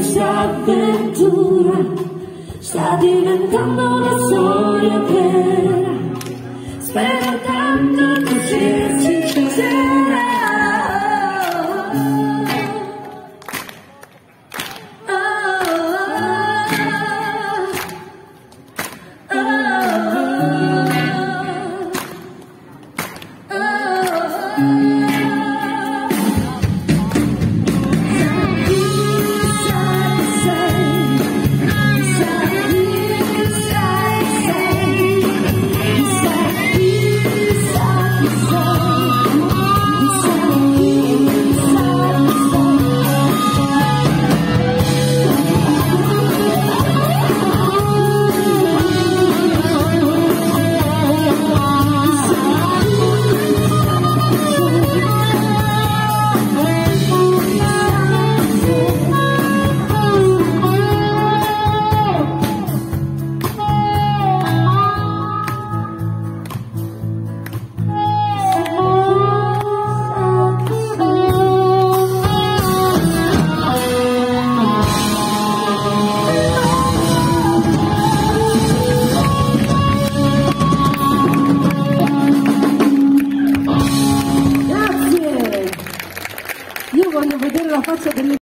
questa avventura sta diventando una storia